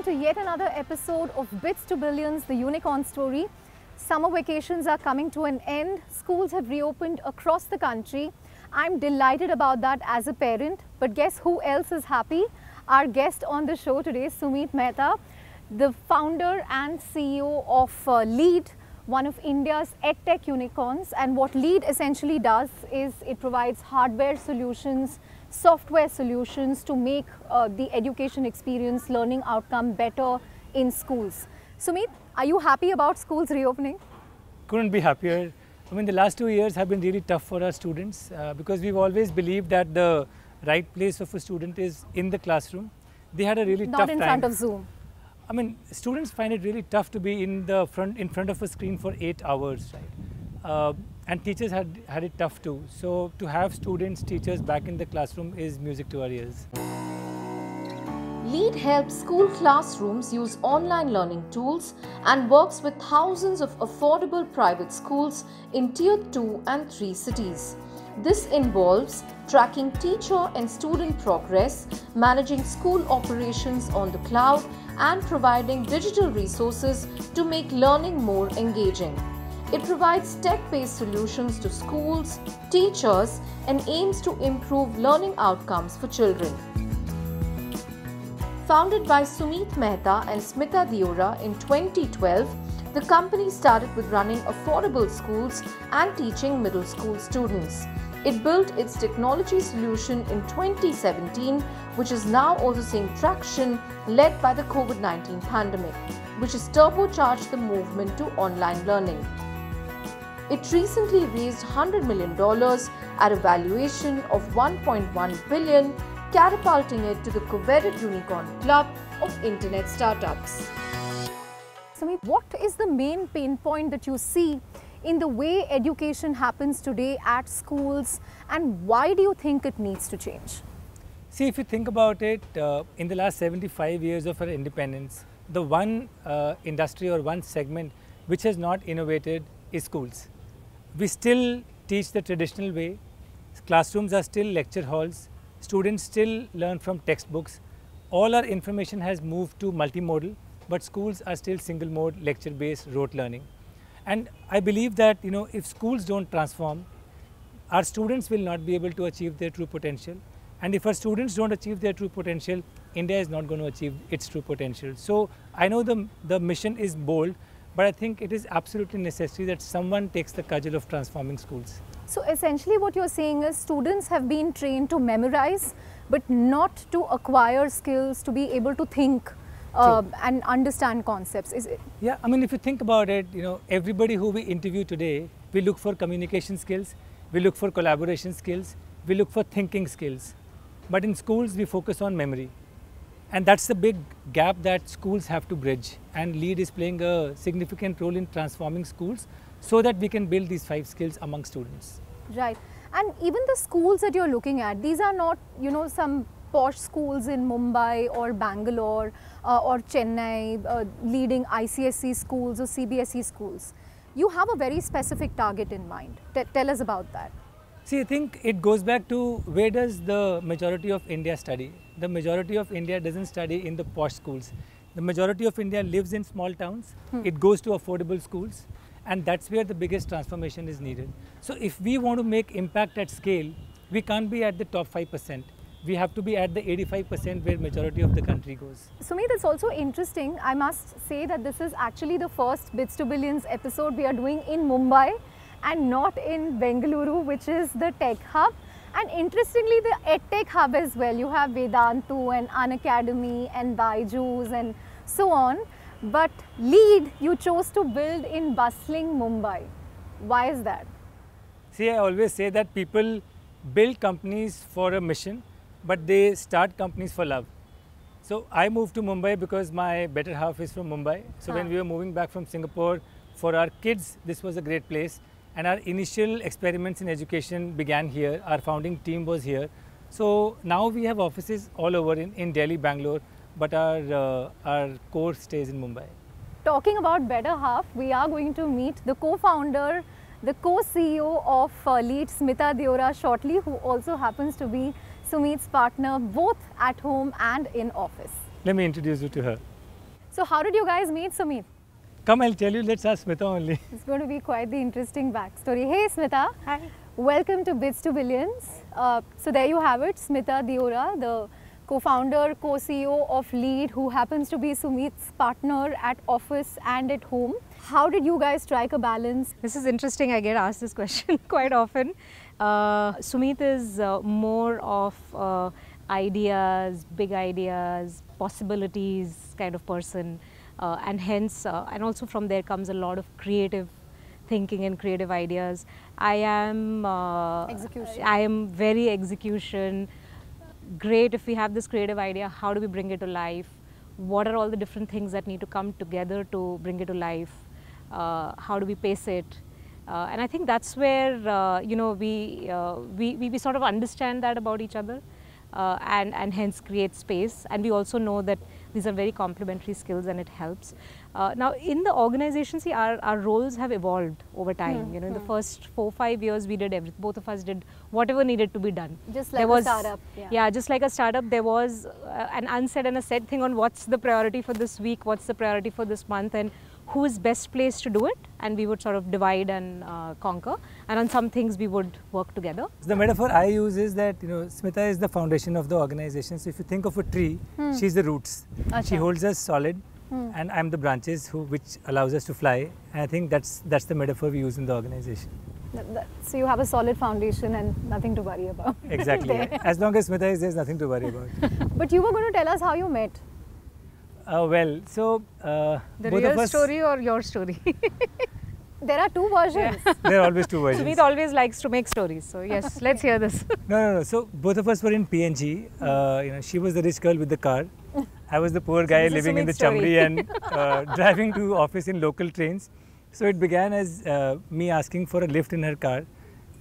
welcome to yet another episode of Bits to Billions, the unicorn story. Summer vacations are coming to an end. Schools have reopened across the country. I'm delighted about that as a parent. But guess who else is happy? Our guest on the show today, Sumeet Mehta, the founder and CEO of uh, LEAD, one of India's edtech unicorns. And what LEAD essentially does is it provides hardware solutions, software solutions to make uh, the education experience, learning outcome better in schools. Sumeet, are you happy about schools reopening? Couldn't be happier. I mean, the last two years have been really tough for our students uh, because we've always believed that the right place of a student is in the classroom. They had a really Not tough in time. front of Zoom. I mean, students find it really tough to be in the front in front of a screen for eight hours, right? Uh, and teachers had had it tough too. So to have students, teachers back in the classroom is music to our ears. LEAD helps school classrooms use online learning tools and works with thousands of affordable private schools in Tier 2 and 3 cities. This involves tracking teacher and student progress, managing school operations on the cloud, and providing digital resources to make learning more engaging. It provides tech based solutions to schools, teachers, and aims to improve learning outcomes for children. Founded by Sumeet Mehta and Smita Deorah in 2012, the company started with running affordable schools and teaching middle school students. It built its technology solution in 2017, which is now also seeing traction led by the COVID 19 pandemic, which has turbocharged the movement to online learning. It recently raised $100 million at a valuation of 1.1 billion, catapulting it to the coveted unicorn club of internet startups. Sumeet, what is the main pain point that you see in the way education happens today at schools and why do you think it needs to change? See, if you think about it, uh, in the last 75 years of our independence, the one uh, industry or one segment which has not innovated is schools. We still teach the traditional way. Classrooms are still lecture halls. Students still learn from textbooks. All our information has moved to multimodal, but schools are still single mode, lecture based, rote learning. And I believe that you know if schools don't transform, our students will not be able to achieve their true potential. And if our students don't achieve their true potential, India is not going to achieve its true potential. So I know the, the mission is bold, but I think it is absolutely necessary that someone takes the cudgel of transforming schools. So essentially what you're saying is students have been trained to memorize but not to acquire skills to be able to think uh, and understand concepts. Is it? Yeah, I mean, if you think about it, you know, everybody who we interview today, we look for communication skills, we look for collaboration skills, we look for thinking skills. But in schools, we focus on memory. And that's the big gap that schools have to bridge. And LEAD is playing a significant role in transforming schools so that we can build these five skills among students. Right. And even the schools that you're looking at, these are not, you know, some posh schools in Mumbai or Bangalore uh, or Chennai, uh, leading ICSE schools or CBSE schools. You have a very specific target in mind. T- tell us about that. See, I think it goes back to where does the majority of India study? The majority of India doesn't study in the posh schools. The majority of India lives in small towns. Hmm. It goes to affordable schools, and that's where the biggest transformation is needed. So, if we want to make impact at scale, we can't be at the top 5%. We have to be at the 85% where majority of the country goes. Sumeet, it's also interesting. I must say that this is actually the first Bits to Billions episode we are doing in Mumbai and not in Bengaluru, which is the tech hub. And interestingly, the EdTech hub as well. You have Vedantu and Unacademy and Byju's and so on. But LEAD you chose to build in bustling Mumbai. Why is that? See, I always say that people build companies for a mission, but they start companies for love. So I moved to Mumbai because my better half is from Mumbai. So when Ah. we were moving back from Singapore, for our kids, this was a great place. And our initial experiments in education began here. Our founding team was here. So now we have offices all over in, in Delhi, Bangalore, but our, uh, our core stays in Mumbai. Talking about better half, we are going to meet the co-founder, the co-CEO of uh, Lead, Smita Deorah shortly, who also happens to be Sumeet's partner both at home and in office. Let me introduce you to her. So how did you guys meet, Sumeet? Come, I'll tell you. Let's ask Smita only. It's going to be quite the interesting backstory. Hey, Smita. Hi. Welcome to Bits to Billions. Uh, so there you have it, Smita Deorah, the co-founder, co-CEO of Lead, who happens to be Sumeet's partner at office and at home. How did you guys strike a balance? This is interesting. I get asked this question quite often. Uh, Sumeet is uh, more of uh, ideas, big ideas, possibilities kind of person, and hence, uh, and also from there comes a lot of creative thinking and creative ideas. I am uh, Execution. I am very execution. Great if we have this creative idea. How do we bring it to life? What are all the different things that need to come together to bring it to life? Uh, how do we pace it? Uh, and I think that's where uh, you know we, uh, we, we we sort of understand that about each other, uh, and and hence create space. And we also know that these are very complementary skills, and it helps. Uh, now in the organization, see our, our roles have evolved over time. You know, in the first four five years, we did everything. Both of us did whatever needed to be done. Just There like a startup, yeah. yeah, just like a startup, there was uh, an unsaid and a said thing on what's the priority for this week, what's the priority for this month, and who is best placed to do it. And we would sort of divide and uh, conquer. And on some things, we would work together. The metaphor I use is that you know Smita is the foundation of the organization. So if you think of a tree, she's the roots. She holds us solid, and I'm the branches who which allows us to fly. And I think that's that's the metaphor we use in the organization. So you have a solid foundation and nothing to worry about. Exactly. As long as Smita is, there's nothing to worry about. But you were going to tell us how you met. Uh, well, so uh, The both real of us, story or your story? There are two versions. there are always two versions. Sumeet always likes to make stories. So, yes, let's hear this. No, no, no. So both of us were in P&G. Uh, you know, she was the rich girl with the car. I was the poor guy is living in the. Chamri and uh, driving to office in local trains. So it began as uh, me asking for a lift in her car.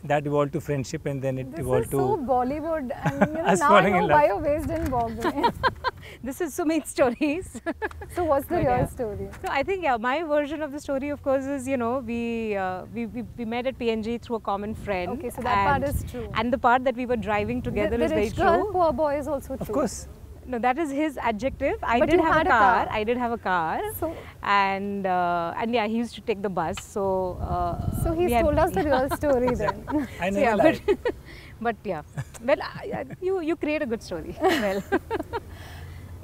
That evolved to friendship, and then it This evolved is to so Bollywood, and you know, now I know love. why you're based in Bombay. this is Sumeet's stories. so what's the But real yeah. story? No, I think yeah, my version of the story, of course, is you know we uh, we, we we met at P&G through a common friend. Okay, so that part is true. And the part that we were driving together the, is the very rich girl, true. poor boy is also true. Of course. No, that is his adjective. I But did you have had a a car. car. I did have a car. So, and uh, and yeah, he used to take the bus. So uh, so we he's had- told us the real story then. I So, yeah, lied. but, but yeah, well, I, I, you you create a good story. Well,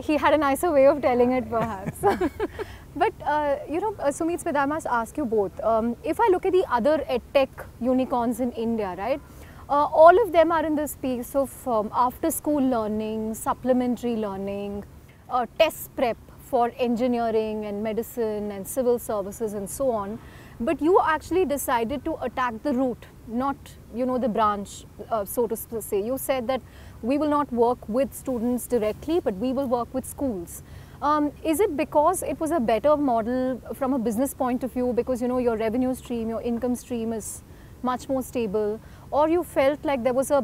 he had a nicer way of telling it perhaps. but uh, you know, uh, Sumeet Smita, I must ask you both. Um, if I look at the other edtech unicorns in India, right? Uh, all of them are in the space of um, after school learning, supplementary learning, uh, test prep for engineering and medicine and civil services and so on. But you actually decided to attack the root, not you know the branch, uh, so to say. You said that we will not work with students directly, but we will work with schools. Um, is it because it was a better model from a business point of view? Because you know your revenue stream, your income stream is much more stable, or you felt like there was a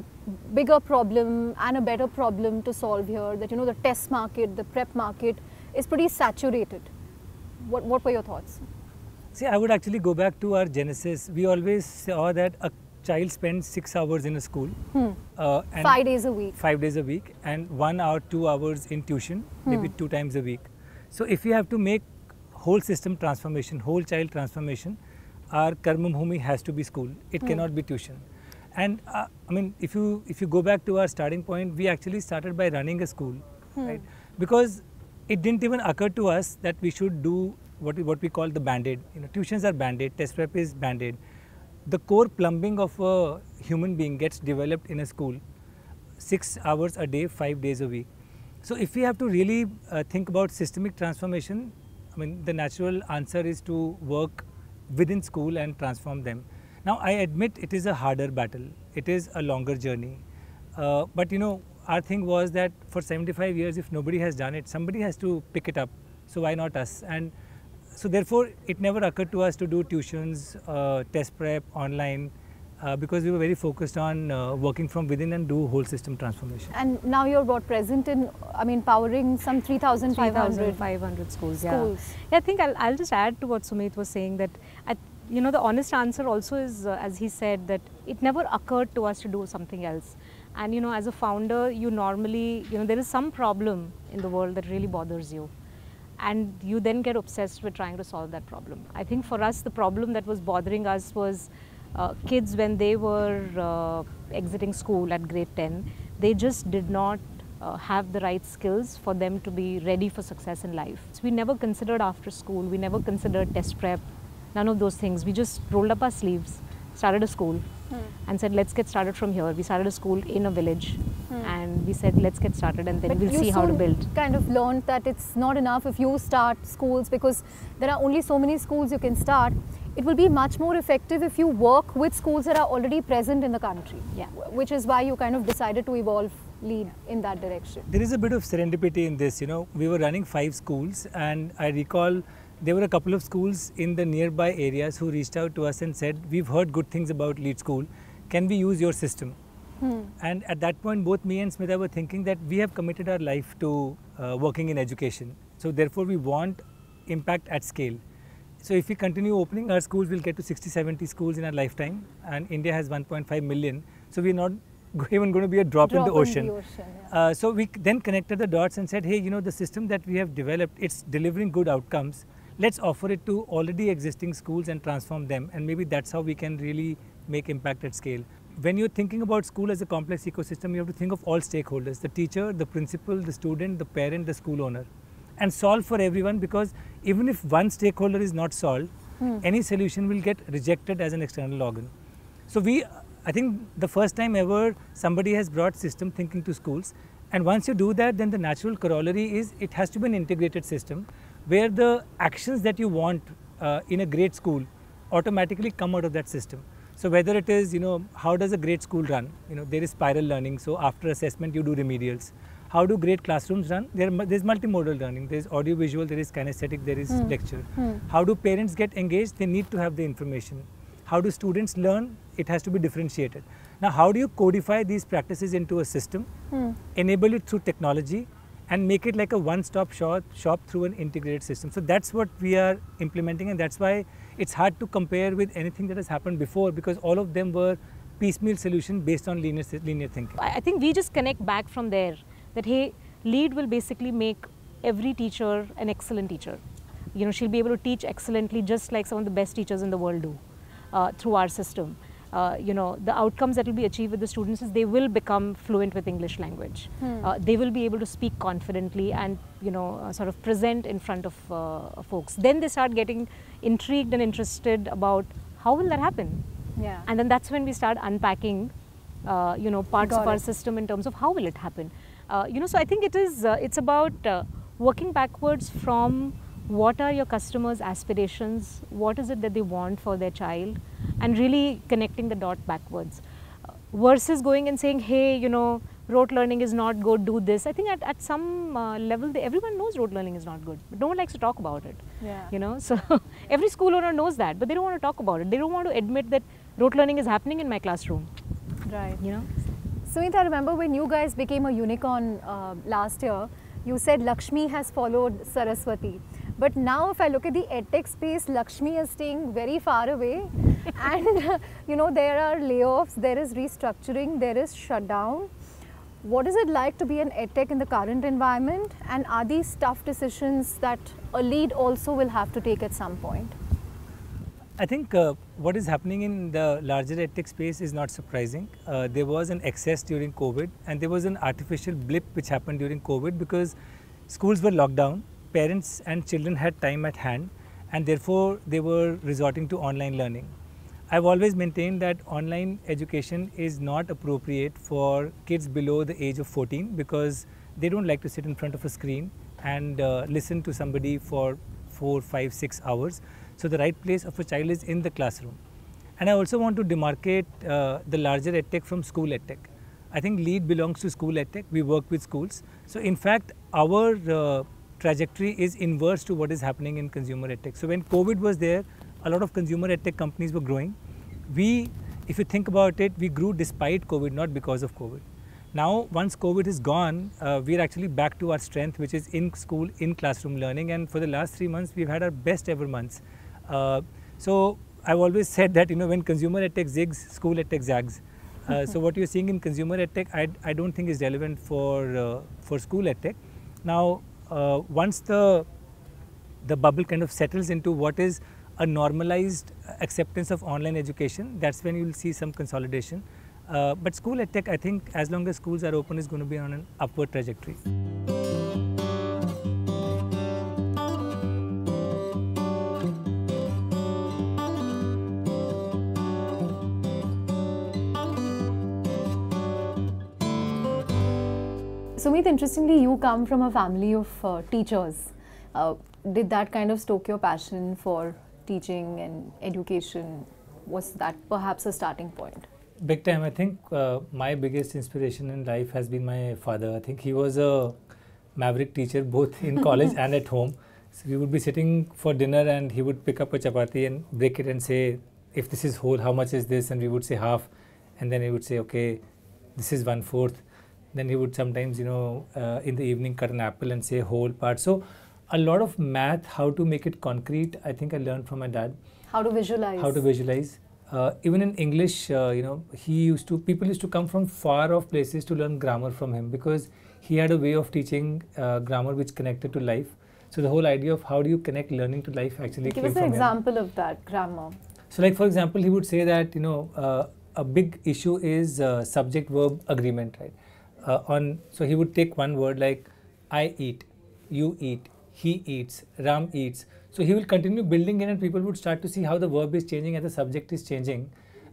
bigger problem and a better problem to solve here? That you know the test market, the prep market is pretty saturated. What what were your thoughts? See, I would actually go back to our genesis. We always saw that a child spends six hours in a school, hmm. uh, and Five days a week. five days a week, and one hour, two hours in tuition, maybe hmm. two times a week. So, if you have to make whole system transformation, whole child transformation, our karmabhoomi has to be school. It hmm. cannot be tuition. And uh, I mean, if you if you go back to our starting point, we actually started by running a school, right? Because it didn't even occur to us that we should do what we, what we call the band-aid. You know, tuitions are band-aid, test prep is band-aid. The core plumbing of a human being gets developed in a school six hours a day, five days a week. So, if we have to really uh, think about systemic transformation, I mean, the natural answer is to work within school and transform them. Now, I admit it is a harder battle, it is a longer journey. Uh, but you know, our thing was that for 75 years, if nobody has done it, somebody has to pick it up. So, why not us? And so, therefore, it never occurred to us to do tuitions, uh, test prep, online, uh, because we were very focused on uh, working from within and do whole system transformation. And now you're what present in, I mean, powering some 3,500 500 schools, yeah. schools. Yeah, I think I'll, I'll just add to what Sumeet was saying that, I, you know, the honest answer also is, uh, as he said, that it never occurred to us to do something else. And, you know, as a founder, you normally, you know, there is some problem in the world that really bothers you. and you then get obsessed with trying to solve that problem. I think for us, the problem that was bothering us was uh, kids when they were uh, exiting school at grade 10, they just did not uh, have the right skills for them to be ready for success in life. So we never considered after school, we never considered test prep, none of those things. We just rolled up our sleeves, started a school, hmm. and said, let's get started from here. We started a school in a village, hmm. and we said, let's get started, and then but we'll see how to build. kind of learned that it's not enough if you start schools because there are only so many schools you can start. It will be much more effective if you work with schools that are already present in the country. Yeah. Which is why you kind of decided to evolve lead in that direction. There is a bit of serendipity in this. You know, we were running five schools, and I recall there were a couple of schools in the nearby areas who reached out to us and said, We've heard good things about Lead School. Can we use your system? Hmm. And at that point, both me and Smita were thinking that we have committed our life to uh, working in education. So, therefore, we want impact at scale. So, if we continue opening our schools, we'll get to 60, 70 schools in our lifetime. And India has 1.5 million. So, we're not even going to be a drop, drop in the ocean. In the ocean yeah. uh, so, we then connected the dots and said, hey, you know, the system that we have developed, it's delivering good outcomes let's offer it to already existing schools and transform them and maybe that's how we can really make impact at scale. When you're thinking about school as a complex ecosystem you have to think of all stakeholders the teacher the principal the student the parent the school owner and solve for everyone because even if one stakeholder is not solved hmm. any solution will get rejected as an external organ. So we i think the first time ever somebody has brought system thinking to schools and once you do that then the natural corollary is it has to be an integrated system where the actions that you want uh, in a great school automatically come out of that system. So whether it is, you know, how does a great school run? You know, there is spiral learning. So after assessment, you do remedials. How do great classrooms run? There, there's multimodal learning. There is audiovisual, there is kinesthetic, there is hmm. lecture. Hmm. How do parents get engaged? They need to have the information. How do students learn? It has to be differentiated. Now, how do you codify these practices into a system, hmm. enable it through technology, and make it like a one-stop shop, shop through an integrated system. So that's what we are implementing and that's why it's hard to compare with anything that has happened before because all of them were piecemeal solution based on linear, linear thinking. I think we just connect back from there that hey, LEAD will basically make every teacher an excellent teacher. You know, she'll be able to teach excellently just like some of the best teachers in the world do uh, through our system uh, you know, the outcomes that will be achieved with the students is they will become fluent with English language. Hmm. Uh, they will be able to speak confidently and, you know, uh, sort of present in front of uh, folks. Then they start getting intrigued and interested about how will that happen? Yeah. And then that's when we start unpacking, uh, you know, parts Got of it. our system in terms of how will it happen. Uh, you know, so I think it is, it's about working backwards from what are your customers' aspirations, what is it that they want for their child, and really connecting the dot backwards. Uh, versus going and saying, hey, you know, rote learning is not good, do this. I think at, at some uh, level, they, everyone knows rote learning is not good, but no one likes to talk about it. Yeah. You know, so every school owner knows that, but they don't want to talk about it. They don't want to admit that rote learning is happening in my classroom. Right. You know. Sumeet, I remember when you guys became a unicorn uh, last year, you said Lakshmi has followed Saraswati. But now if I look at the edtech space, Lakshmi is staying very far away and you know there are layoffs, there is restructuring, there is shutdown. What is it like to be an edtech in the current environment and are these tough decisions that a lead also will have to take at some point? I think uh, what is happening in the larger edtech space is not surprising. Uh, there was an excess during COVID and there was an artificial blip which happened during COVID because schools were locked down parents and children had time at hand and therefore they were resorting to online learning. I've always maintained that online education is not appropriate for kids below the age of 14 because they don't like to sit in front of a screen and uh, listen to somebody for four, five, six hours. So the right place of a child is in the classroom. And I also want to demarcate uh, the larger edtech from school edtech. I think LEAD belongs to school edtech. We work with schools. So in fact, our uh, trajectory is inverse to what is happening in consumer edtech. So when COVID was there, a lot of consumer edtech companies were growing. We, if you think about it, we grew despite COVID, not because of COVID. Now, once COVID is gone, uh, we're actually back to our strength, which is in school, in classroom learning. And for the last three months, we've had our best ever months. Uh, so I've always said that, you know, when consumer edtech zigs, school edtech zags. Uh, so what you're seeing in consumer edtech, I, I don't think is relevant for, uh, for school edtech. Now, uh, once the the bubble kind of settles into what is a normalized acceptance of online education, that's when you'll see some consolidation. Uh, but school edtech, I think, as long as schools are open, is going to be on an upward trajectory. Sumeet, interestingly, you come from a family of uh, teachers. Uh, did that kind of stoke your passion for teaching and education? Was that perhaps a starting point? Big time. I think uh, my biggest inspiration in life has been my father. I think he was a maverick teacher both in college and at home. So we would be sitting for dinner and he would pick up a chapati and break it and say, if this is whole, how much is this? And we would say half. And then he would say, okay, this is one fourth. Then he would sometimes, you know, uh, in the evening cut an apple and say whole part. So a lot of math, how to make it concrete, I think I learned from my dad. How to visualize. How to visualize. Uh, even in English, uh, you know, he used to, people used to come from far off places to learn grammar from him because he had a way of teaching uh, grammar which connected to life. So the whole idea of how do you connect learning to life actually Give us an from him. example of that grammar. So, like for example, he would say that you know uh, a big issue is uh, subject-verb agreement, right? Uh, on so he would take one word like I eat, you eat, he eats, Ram eats. So he will continue building in, and people would start to see how the verb is changing and the subject is changing.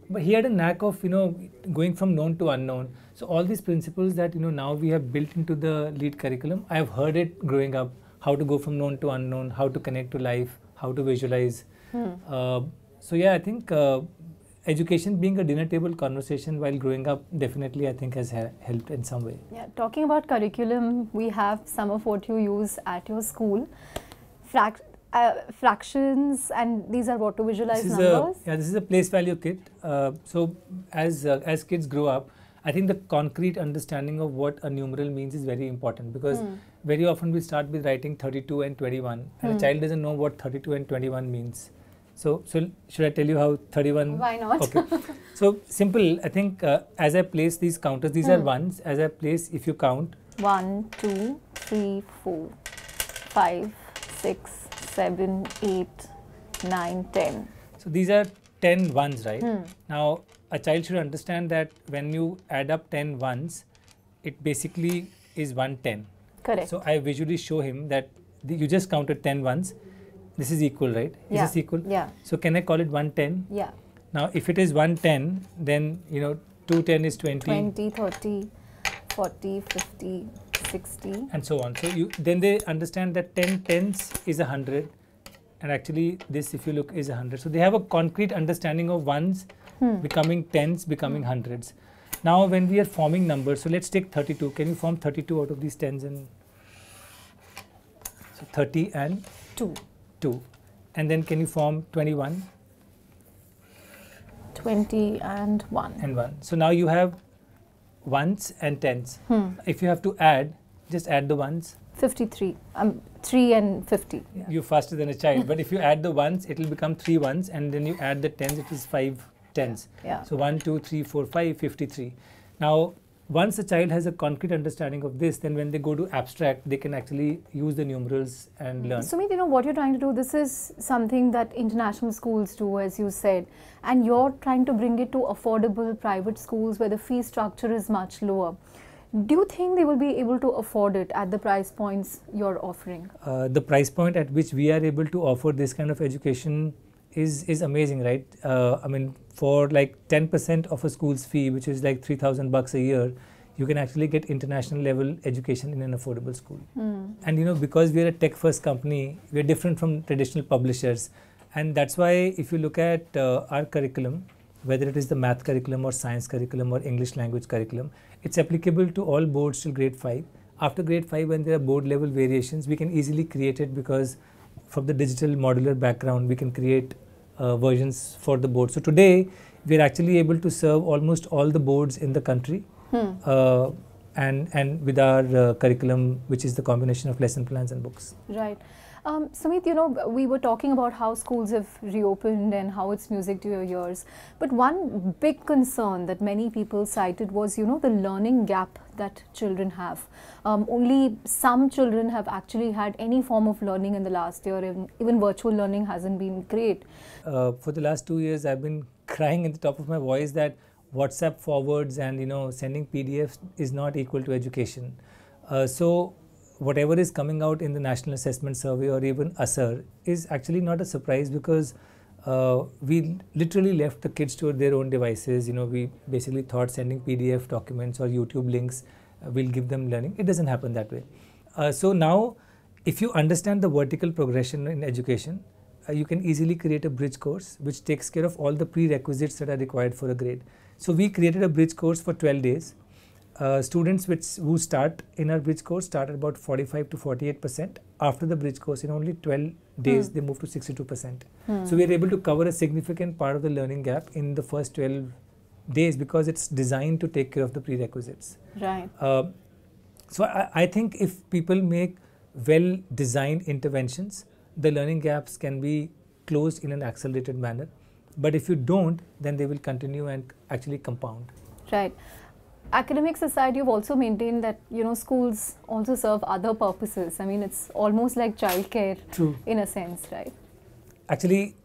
But he had a knack of you know going from known to unknown. So all these principles that you know now we have built into the lead curriculum, I have heard it growing up. How to go from known to unknown, how to connect to life, how to visualize. Uh, so yeah, I think uh, education being a dinner table conversation while growing up definitely I think has he- helped in some way. Yeah, talking about curriculum, we have some of what you use at your school. Frac- uh, fractions, and these are what to visualize this is numbers. a yeah this is a place value kit. Uh, so as uh, as kids grow up, I think the concrete understanding of what a numeral means is very important because Hmm. very often we start with writing 32 and 21, and Hmm. a child doesn't know what 32 and 21 means. So so should I tell you how 31? Why not? Okay. so simple. I think uh, as I place these counters, these are Hmm. ones. As I place, if you count, One, two, three, four, five, six, seven, eight, nine, ten. So these are 10 ones, right? Hmm. Now, a child should understand that when you add up 10 ones, it basically is 110. Correct. So I visually show him that the, you just counted 10 ones. This is equal, right? Is Yeah. this equal? yeah, So can I call it 110? yeah. Now, if it is 110, then, you know, 210 is 20, 20, 30, 40, 50, 60. and so on. So you then they understand that 10 tens is 100 and actually this if you look is 100. So they have a concrete understanding of ones Hmm. becoming tens, becoming hundreds. Now when we are forming numbers, so let's take 32. Can you form 32 out of these tens and so 30 and Two. 2. And then can you form 21 20 and 1. and 1. So now you have ones and tens. Hmm. If you have to add, just add the ones. 53. Um, 3 and 50. You're faster than a child. but if you add the ones, it will become three ones, and then you add the tens, it is five tens. Yeah. So 1, 2, 3, 4, 5, 53. Now, once a child has a concrete understanding of this, then when they go to abstract, they can actually use the numerals and learn. Sumeet, you know what you're trying to do? This is something that international schools do, as you said, and you're trying to bring it to affordable private schools where the fee structure is much lower. Do you think they will be able to afford it at the price points you're offering? Uh, the price point at which we are able to offer this kind of education is is amazing, right? Uh, I mean, for like 10% of a school's fee, which is like 3,000 bucks a year, you can actually get international level education in an affordable school. And you know, because we are a tech first company, we are different from traditional publishers. And that's why, if you look at uh, our curriculum, whether it is the math curriculum or science curriculum or English language curriculum, it's applicable to all boards till grade 5. After grade 5, when there are board level variations, we can easily create it because from the digital modular background, we can create uh, versions for the board. So today, we are actually able to serve almost all the boards in the country Hmm. uh, and and with our uh, curriculum which is the combination of lesson plans and books Right. Um, you know, we were talking about how schools have reopened and how it's music to your ears. But one big concern that many people cited was, you know, the learning gap that children have. Um, only some children have actually had any form of learning in the last year. Even, even virtual learning hasn't been great. Uh, for the last two years, I've been crying at the top of my voice that WhatsApp forwards and you know sending PDFs is not equal to education. Uh, so whatever is coming out in the National Assessment Survey or even ASER is actually not a surprise because uh, we literally left the kids to their own devices. You know, we basically thought sending PDF documents or YouTube links uh, will give them learning. It doesn't happen that way. Uh, so now, if you understand the vertical progression in education, uh, you can easily create a bridge course which takes care of all the prerequisites that are required for a grade. So we created a bridge course for 12 days uh, students which who start in our bridge course start at about 45 to 48 percent. After the bridge course, in only 12 days, mm. they move to 62 percent. Mm. So we are able to cover a significant part of the learning gap in the first 12 days because it's designed to take care of the prerequisites. Right. Uh, so I, I think if people make well designed interventions, the learning gaps can be closed in an accelerated manner. But if you don't, then they will continue and actually compound. Right academic society have also maintained that you know schools also serve other purposes. I mean it's almost like childcare True. in a sense right? Actually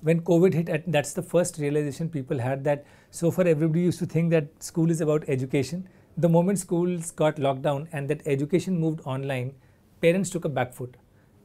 when covid hit that's the first realization people had that so far everybody used to think that school is about education. The moment schools got locked down and that education moved online parents took a back foot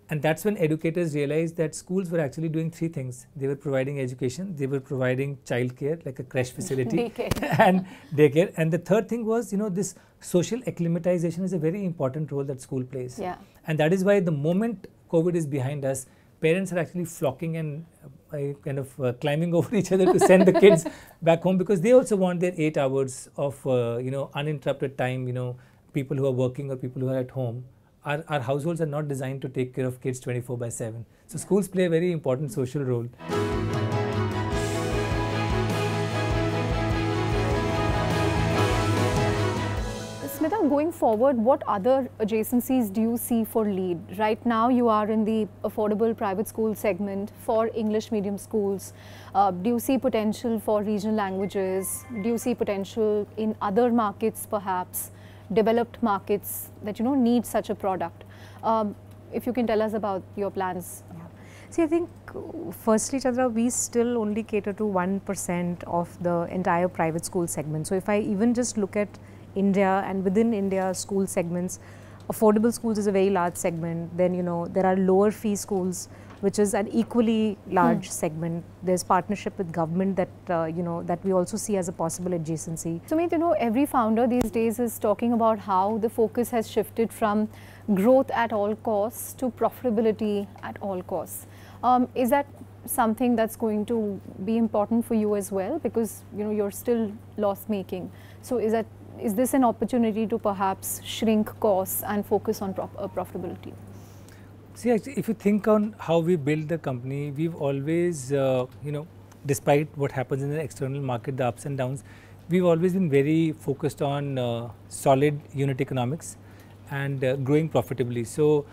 and that's when educators realized that schools were actually doing three things. They were providing education, they were providing childcare, like a creche facility, and daycare. And the third thing was, you know, this social acclimatization is a very important role that school plays. Yeah. And that is why the moment COVID is behind us, parents are actually flocking and uh, kind of uh, climbing over each other to send the kids back home because they also want their eight hours of, uh, you know, uninterrupted time, you know, people who are working or people who are at home our, our households are not designed to take care of kids 24 by 7. So schools play a very important social role. Smita, going forward, what other adjacencies do you see for LEAD? Right now, you are in the affordable private school segment for English medium schools. Uh, do you see potential for regional languages? Do you see potential in other markets, perhaps? Developed markets that you know need such a product. Um, if you can tell us about your plans. See, I think firstly, Chandra, we still only cater to 1% of the entire private school segment. So if I even just look at India and within India school segments, affordable schools is a very large segment. Then, you know, there are lower fee schools which is an equally large hmm. segment. There's partnership with government that uh, you know that we also see as a possible adjacency. So, you know, every founder these days is talking about how the focus has shifted from growth at all costs to profitability at all costs. Um, is that something that's going to be important for you as well because you know you're still loss making so is that is this an opportunity to perhaps shrink costs and focus on uh, profitability See, if you think on how we build the company, we've always, uh, you know, despite what happens in the external market, the ups and downs, we've always been very focused on uh, solid unit economics and uh, growing profitably. So,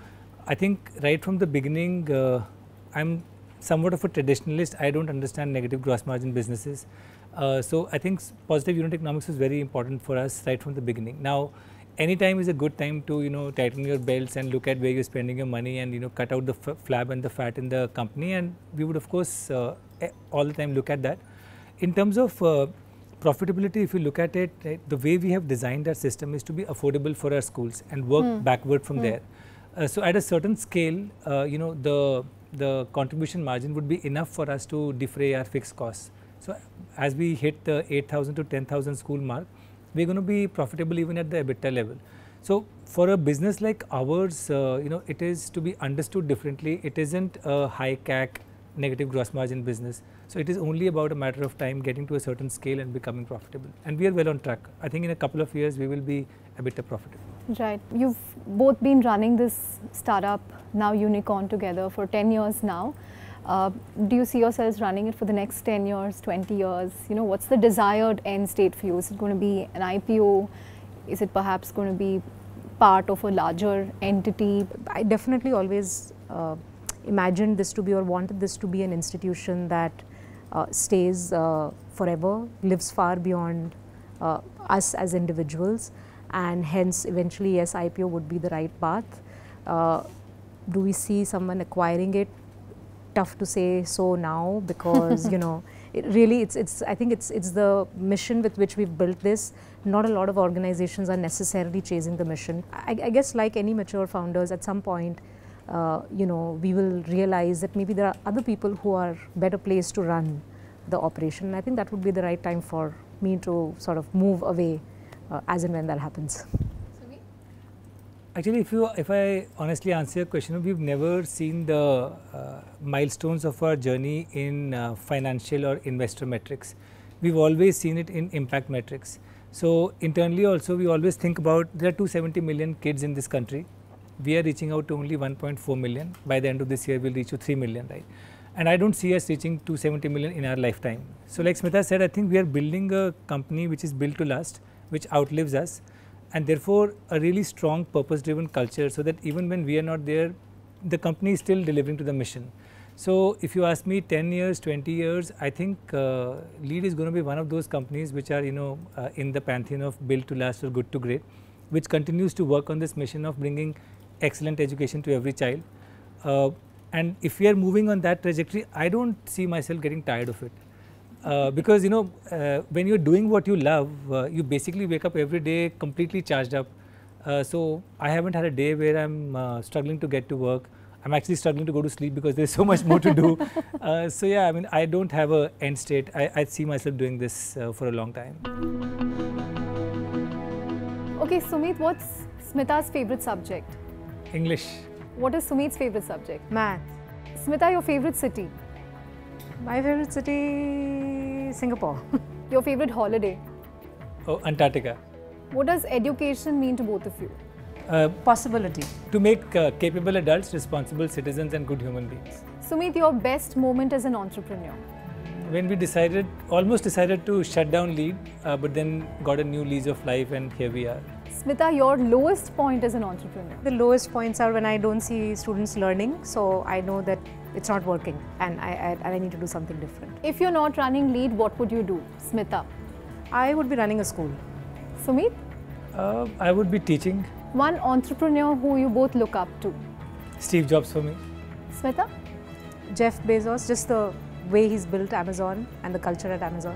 I think right from the beginning, uh, I'm somewhat of a traditionalist. I don't understand negative gross margin businesses. Uh, so, I think positive unit economics is very important for us right from the beginning. Now, anytime is a good time to you know tighten your belts and look at where you're spending your money and you know cut out the flab and the fat in the company and we would of course uh, all the time look at that in terms of uh, profitability if you look at it right, the way we have designed our system is to be affordable for our schools and work mm. backward from mm. there uh, so at a certain scale uh, you know the the contribution margin would be enough for us to defray our fixed costs so as we hit the 8000 to 10000 school mark we're going to be profitable even at the EBITDA level. So for a business like ours, uh, you know, it is to be understood differently. It isn't a high CAC negative gross margin business. So it is only about a matter of time getting to a certain scale and becoming profitable. And we are well on track. I think in a couple of years we will be a bit profitable. Right. You've both been running this startup now Unicorn together for 10 years now. Uh, do you see yourselves running it for the next 10 years, 20 years? You know, what's the desired end state for you? Is it going to be an IPO? Is it perhaps going to be part of a larger entity? I definitely always uh, imagined this to be or wanted this to be an institution that uh, stays uh, forever, lives far beyond uh, us as individuals, and hence eventually, yes, IPO would be the right path. Uh, do we see someone acquiring it? Tough to say so now because you know it really it's it's I think it's it's the mission with which we've built this. Not a lot of organizations are necessarily chasing the mission. I, I guess like any mature founders, at some point uh, you know, we will realize that maybe there are other people who are better placed to run the operation. I think that would be the right time for me to sort of move away uh, as and when that happens. Actually, if you, if I honestly answer your question, we've never seen the uh, milestones of our journey in uh, financial or investor metrics. We've always seen it in impact metrics. So internally also, we always think about there are 270 million kids in this country we are reaching out to only 1.4 million. By the end of this year, we'll reach to 3 million, right? And I don't see us reaching 270 million in our lifetime. So, like Smita said, I think we are building a company which is built to last, which outlives us, and therefore a really strong purpose-driven culture, so that even when we are not there, the company is still delivering to the mission. So, if you ask me 10 years, 20 years, I think uh, Lead is going to be one of those companies which are, you know, uh, in the pantheon of built to last or good to great, which continues to work on this mission of bringing excellent education to every child. Uh, and if we are moving on that trajectory, I don't see myself getting tired of it. Uh, because you know, uh, when you're doing what you love, uh, you basically wake up every day completely charged up. Uh, so I haven't had a day where I'm uh, struggling to get to work. I'm actually struggling to go to sleep because there's so much more to do. so yeah, I mean, I don't have a end state. I, I see myself doing this for a long time. Okay, Sumeet, what's Smita's favorite subject? English. What is Sumeet's favorite subject? Math. Smita, your favorite city? My favorite city, Singapore. your favorite holiday? Oh, Antarctica. What does education mean to both of you? Uh, Possibility. To make uh, capable adults responsible citizens and good human beings. Sumeet, your best moment as an entrepreneur? When we decided, almost decided to shut down Lead, uh, but then got a new lease of life and here we are. Smita, your lowest point as an entrepreneur? The lowest points are when I don't see students learning, so I know that it's not working and I, I, I need to do something different. If you're not running lead, what would you do, Smita? I would be running a school. Sumeet? Uh, I would be teaching. One entrepreneur who you both look up to? Steve Jobs for me. Smita? Jeff Bezos, just the way he's built Amazon and the culture at Amazon.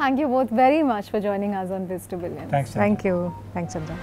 Thank you both very much for joining us on Bits to Billions. Thanks. Thank you. Thanks, Chandra.